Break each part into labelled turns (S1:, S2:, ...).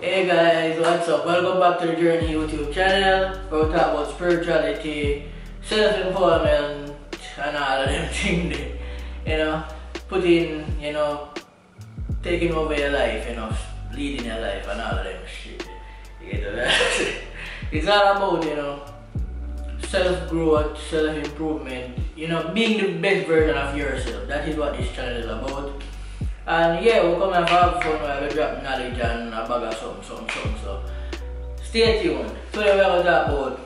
S1: Hey guys, what's up? Welcome back to the Journey YouTube channel where we talk about spirituality, self-empowerment, and all of them things. You know, putting, you know, taking over your life, you know, leading your life and all of them shit. You get that? it's all about, you know, self-growth, self-improvement, you know, being the best version of yourself. That is what this channel is about. And yeah, we'll come and have fun where we drop knowledge and a bag of something, something, something. So stay tuned. Today we're going to talk about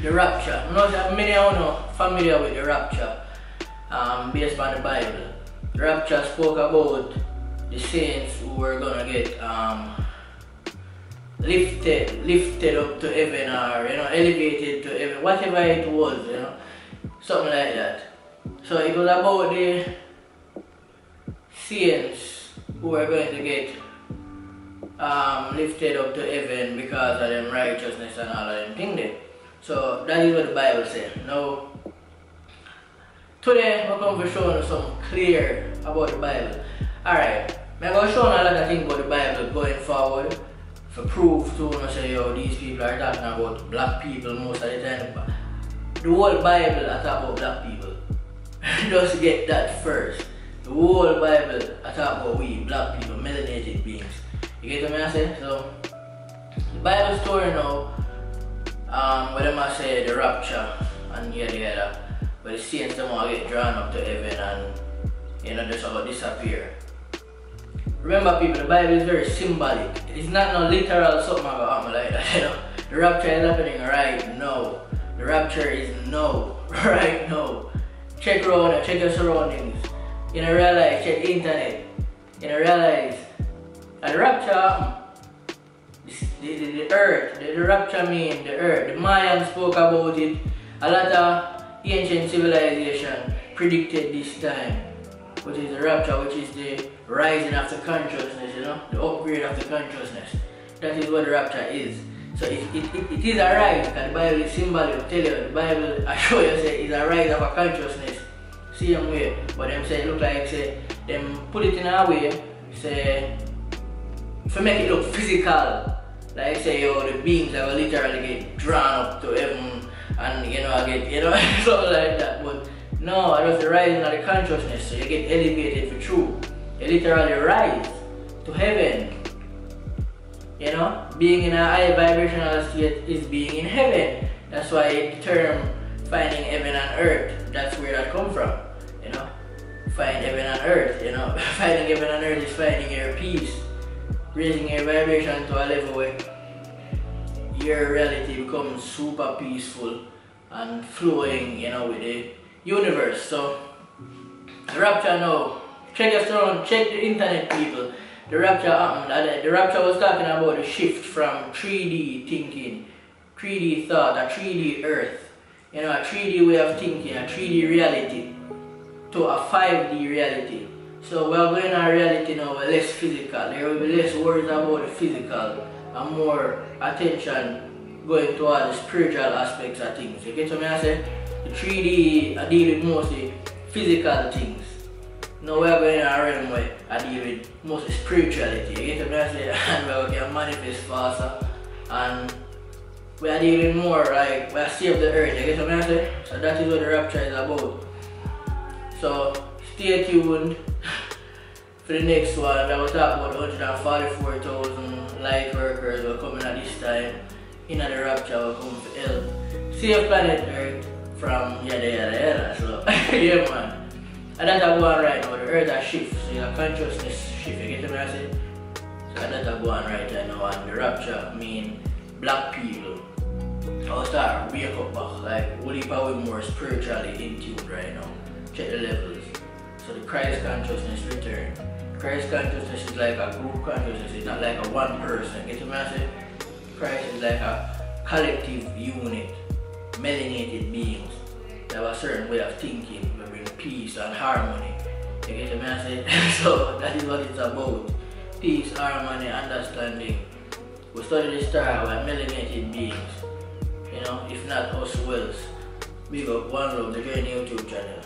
S1: the rapture. I know many of you know familiar with the rapture um, based on the Bible. The rapture spoke about the saints who were gonna get um, lifted lifted up to heaven or you know elevated to heaven, whatever it was, you know. Something like that. So it was about the saints who are going to get um, lifted up to heaven because of them righteousness and all of them things So that is what the Bible says. Now, today I'm going to show you something clear about the Bible. Alright, I'm going to show you a lot of things about the Bible going forward for proof to you say, yo, these people are talking about black people most of the time. The whole Bible I talk about black people. Just get that first. The whole Bible, I talk about we, black people, melanated beings. You get what I say? So, the Bible story now, um, where them I say the rapture and yada yada, where the saints them all get drawn up to heaven and, you know, just about disappear. Remember people, the Bible is very symbolic. It's not no literal something about happen like that, you know. The rapture is happening right now. The rapture is no, right now. Check around, check your surroundings. You know, realize, check the internet. You know, realize, and rapture, the, the, the earth, the, the rapture mean the earth. The Mayans spoke about it. A lot of ancient civilization predicted this time, which is the rapture, which is the rising of the consciousness, you know, the upgrade of the consciousness. That is what the rapture is. So it, it, it, it is a rise, because the Bible is symbolic, tell you, the Bible I show you say it's a rise of a consciousness same way. But them say look like say them put it in a way say to make it look physical. Like say yo the beings are literally get drawn up to heaven and you know I get you know something like that. But no, I the rising of the consciousness, so you get elevated for true. You literally rise to heaven. You know, being in a high vibrational state is being in heaven. That's why the term finding heaven on earth, that's where that come from find heaven on earth, you know. finding heaven on earth is finding your peace, raising your vibration to a level where your reality becomes super peaceful and flowing, you know, with the universe. So, the rapture now, check your surround, check the internet people. The rapture happened. The rapture was talking about a shift from 3D thinking, 3D thought, a 3D earth, you know, a 3D way of thinking, a 3D reality to a 5D reality. So we're going to reality now, less physical. There will be less worries about the physical and more attention going to all the spiritual aspects of things. You get what I say? The 3D I deal with mostly physical things. Now we're going in a realm where I deal with mostly spirituality. You get what I say? And we can manifest faster and we are dealing more like we are save the earth. You get what I say? So that is what the rapture is about. So stay tuned for the next one. I will talk about 144,000 light workers who are coming at this time. In the rapture will come to help save planet Earth from yada yada yada. So yeah man. And that's going on right now. The earth has shift. So your consciousness shift. You get what I say? So that's going on right now. And the rapture mean black people. I'll start wake up back. Like, what if more spiritually in tune right now? Check the levels. So the Christ consciousness return. Christ consciousness is like a group consciousness, it's not like a one person. Get what I'm? Christ is like a collective unit, melanated beings that have a certain way of thinking, that bring peace and harmony. You get what I'm so that is what it's about. Peace, harmony, understanding. We study the star, we're melanated beings. You know, if not us, else? We got one love, the Journey YouTube channel.